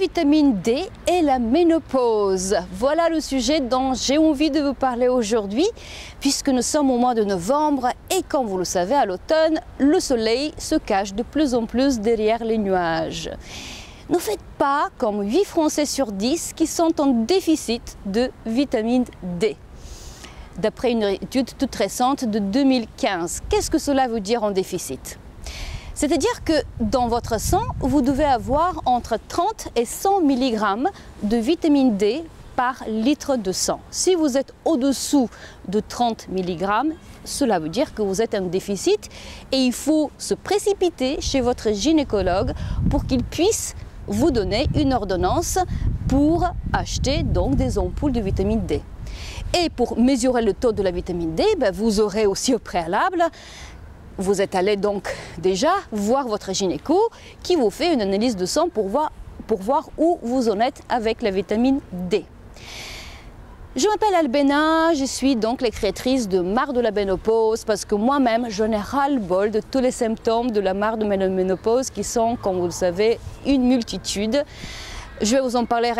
vitamine D et la ménopause. Voilà le sujet dont j'ai envie de vous parler aujourd'hui, puisque nous sommes au mois de novembre et comme vous le savez, à l'automne, le soleil se cache de plus en plus derrière les nuages. Ne faites pas comme 8 Français sur 10 qui sont en déficit de vitamine D. D'après une étude toute récente de 2015, qu'est-ce que cela veut dire en déficit? C'est-à-dire que dans votre sang, vous devez avoir entre 30 et 100 mg de vitamine D par litre de sang. Si vous êtes au-dessous de 30 mg, cela veut dire que vous êtes en déficit et il faut se précipiter chez votre gynécologue pour qu'il puisse vous donner une ordonnance pour acheter donc des ampoules de vitamine D. Et pour mesurer le taux de la vitamine D, ben, vous aurez aussi au préalable vous êtes allé donc déjà voir votre gynéco qui vous fait une analyse de sang pour voir, où vous en êtes avec la vitamine D. Je m'appelle Albena, je suis donc la créatrice de marre de la ménopause parce que moi-même, je n'ai ras-le-bol de tous les symptômes de la marre de la ménopause qui sont, comme vous le savez, une multitude. Je vais vous en parler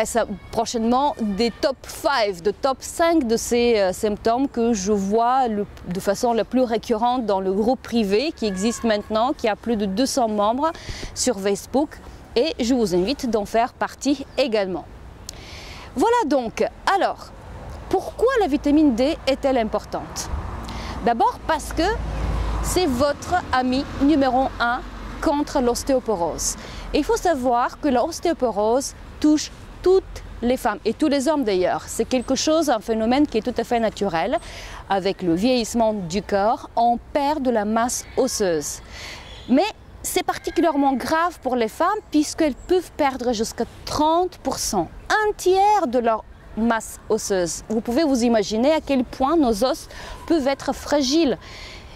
prochainement des top 5, de top 5 de ces euh, symptômes que je vois de façon la plus récurrente dans le groupe privé qui existe maintenant, qui a plus de 200 membres sur Facebook et je vous invite d'en faire partie également. Voilà donc, alors, pourquoi la vitamine D est-elle importante? D'abord parce que c'est votre ami numéro 1 contre l'ostéoporose. Il faut savoir que l'ostéoporose touche toutes les femmes et tous les hommes d'ailleurs. C'est quelque chose, un phénomène qui est tout à fait naturel. Avec le vieillissement du corps, on perd de la masse osseuse. Mais c'est particulièrement grave pour les femmes puisqu'elles peuvent perdre jusqu'à 30%, un tiers de leur masse osseuse. Vous pouvez vous imaginer à quel point nos os peuvent être fragiles.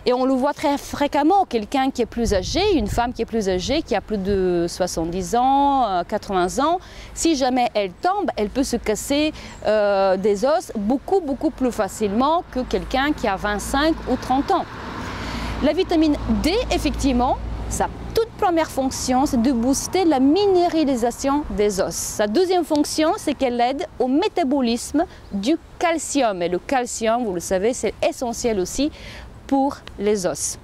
Et on le voit très fréquemment, quelqu'un qui est plus âgé, une femme qui est plus âgée, qui a plus de 70 ans, 80 euh, ans, si jamais elle tombe, elle peut se casser euh, des os beaucoup, beaucoup plus facilement que quelqu'un qui a 25 ou 30 ans. La vitamine D, effectivement, sa toute première fonction, c'est de booster la minéralisation des os. Sa deuxième fonction, c'est qu'elle aide au métabolisme du calcium. Et le calcium, vous le savez, c'est essentiel aussi pour les os.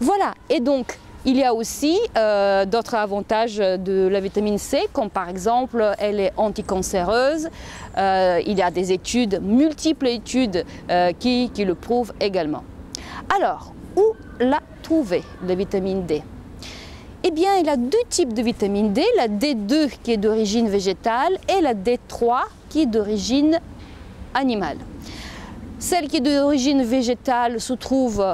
Voilà, et donc il y a aussi euh, d'autres avantages de la vitamine C, comme par exemple elle est anticancéreuse. Euh, il y a des études, multiples études euh, qui, qui, le prouvent également. Alors, où la trouver, la vitamine D? Eh bien, il y a deux types de vitamine D, la D2 qui est d'origine végétale et la D3 qui est d'origine animale. Celle qui d'origine végétale se trouve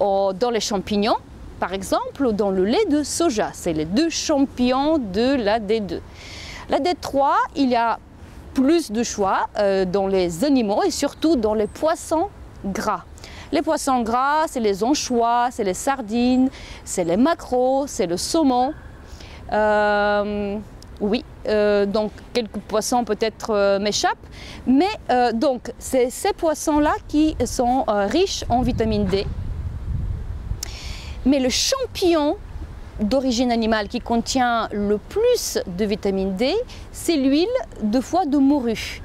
euh, dans les champignons, par exemple, dans le lait de soja. C'est les deux champignons de la D2. La D3, il y a plus de choix euh, dans les animaux et surtout dans les poissons gras. Les poissons gras, c'est les anchois, c'est les sardines, c'est les maquereaux, c'est le saumon. Euh, oui, euh, donc quelques poissons peut-être euh, m'échappent, mais euh, donc c'est ces poissons-là qui sont riches en vitamine D. Mais le champignon d'origine animale qui contient le plus de vitamine D, c'est l'huile de foie de morue.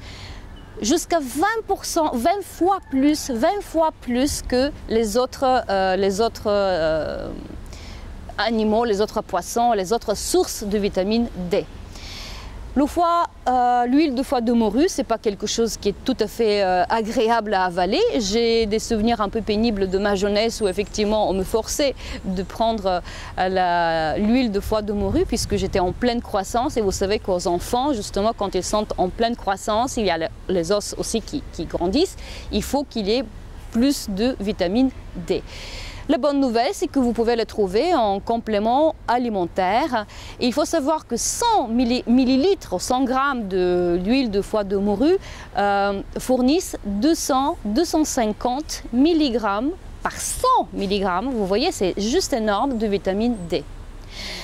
Jusqu'à 20%, 20 fois plus, 20 fois plus que les autres animaux, les autres poissons, les autres sources de vitamine D. Euh, l'huile de foie de morue, c'est pas quelque chose qui est tout à fait euh, agréable à avaler. J'ai des souvenirs un peu pénibles de ma jeunesse où effectivement on me forçait de prendre euh, l'huile de foie de morue puisque j'étais en pleine croissance et vous savez qu'aux enfants, justement, quand ils sont en pleine croissance, il y a les os aussi qui grandissent, il faut qu'il y ait plus de vitamine D. La bonne nouvelle, c'est que vous pouvez le trouver en complément alimentaire. il faut savoir que 100 millilitres ou 100 grammes d'huile de, foie de morue euh, fournissent 200, 250 mg par 100 mg. Vous voyez, c'est juste énorme de vitamine D.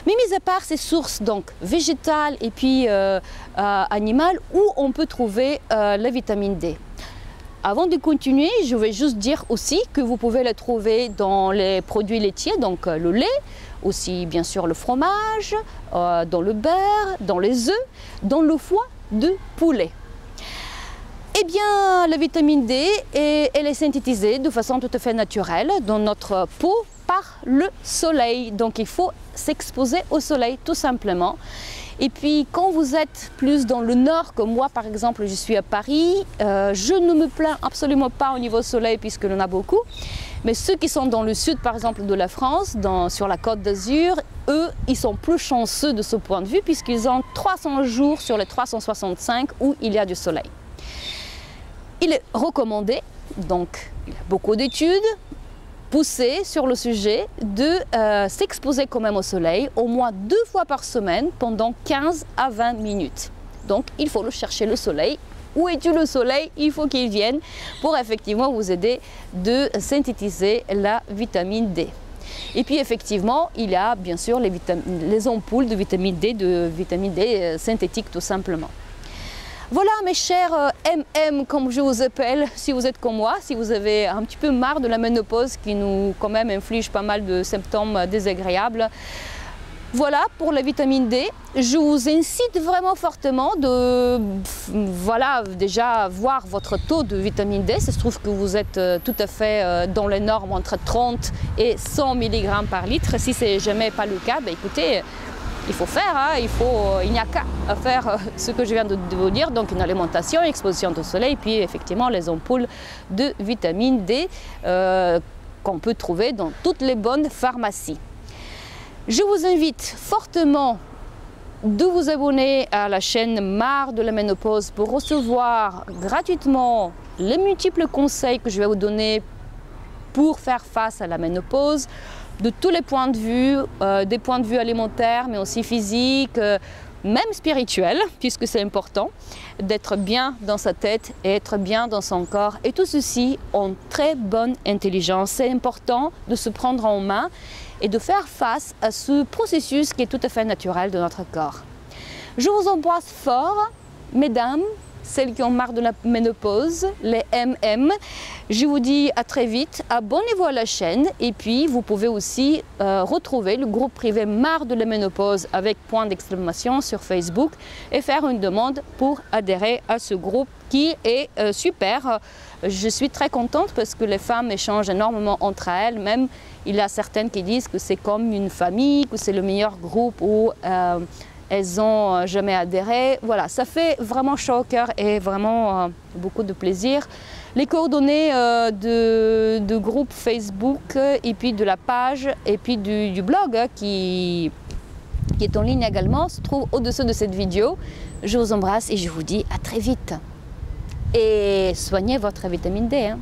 Mais mis à part ces sources donc végétales et puis euh, euh, animales, où on peut trouver la vitamine D? Avant de continuer, je vais juste dire aussi que vous pouvez la trouver dans les produits laitiers, donc euh, le lait, aussi bien sûr le fromage, euh, dans le beurre, dans les œufs, dans le foie de poulet. Eh bien, la vitamine D, elle est synthétisée de façon tout à fait naturelle dans notre peau le soleil. Donc il faut s'exposer au soleil tout simplement. Et puis quand vous êtes plus dans le nord, comme moi par exemple, je suis à Paris, euh, je ne me plains absolument pas au niveau soleil puisque l'on a beaucoup. Mais ceux qui sont dans le sud par exemple de la France, sur la côte d'Azur, eux, ils sont plus chanceux de ce point de vue puisqu'ils ont 300 jours sur les 365 où il y a du soleil. Il est recommandé, donc il y a beaucoup d'études, poussé sur le sujet de euh, s'exposer quand même au soleil au moins deux fois par semaine pendant 15 à 20 minutes. Donc il faut le chercher le soleil. Où es-tu le soleil? Il faut qu'il vienne pour effectivement vous aider de synthétiser la vitamine D. Et puis effectivement, il y a bien sûr les, les ampoules de vitamine D, de vitamine D euh, synthétique tout simplement. Voilà mes chers MM euh, comme je vous appelle, si vous êtes comme moi, si vous avez un petit peu marre de la ménopause qui nous quand même inflige pas mal de symptômes désagréables. Voilà pour la vitamine D. Je vous incite vraiment fortement de voilà, déjà voir votre taux de vitamine D. Ça se trouve que vous êtes euh, tout à fait euh, dans les normes entre 30 et 100 mg par litre. Si ce n'est jamais pas le cas, ben écoutez, il faut faire, hein, il, faut, il n'y a qu'à faire euh, ce que je viens de, vous dire, donc une alimentation, exposition au soleil, puis effectivement les ampoules de vitamine D euh, qu'on peut trouver dans toutes les bonnes pharmacies. Je vous invite fortement de vous abonner à la chaîne Mar de la ménopause pour recevoir gratuitement les multiples conseils que je vais vous donner pour faire face à la ménopause, de tous les points de vue, euh, des points de vue alimentaires, mais aussi physiques, euh, même spirituels, puisque c'est important d'être bien dans sa tête et être bien dans son corps. Et tout ceci en très bonne intelligence. C'est important de se prendre en main et de faire face à ce processus qui est tout à fait naturel de notre corps. Je vous embrasse fort, mesdames, celles qui ont marre de la ménopause, les MM. Je vous dis à très vite, abonnez-vous à la chaîne et puis vous pouvez aussi euh, retrouver le groupe privé Marre de la ménopause avec point d'exclamation sur Facebook et faire une demande pour adhérer à ce groupe qui est euh, super. Je suis très contente parce que les femmes échangent énormément entre elles, même il y a certaines qui disent que c'est comme une famille, que c'est le meilleur groupe où elles n'ont euh, jamais adhéré. Voilà, ça fait vraiment chaud au cœur et vraiment euh, beaucoup de plaisir. Les coordonnées euh, de, groupe Facebook et puis de la page et puis du, blog hein, qui, qui est en ligne également se trouvent au-dessous de cette vidéo. Je vous embrasse et je vous dis à très vite. Et soignez votre vitamine D. Hein.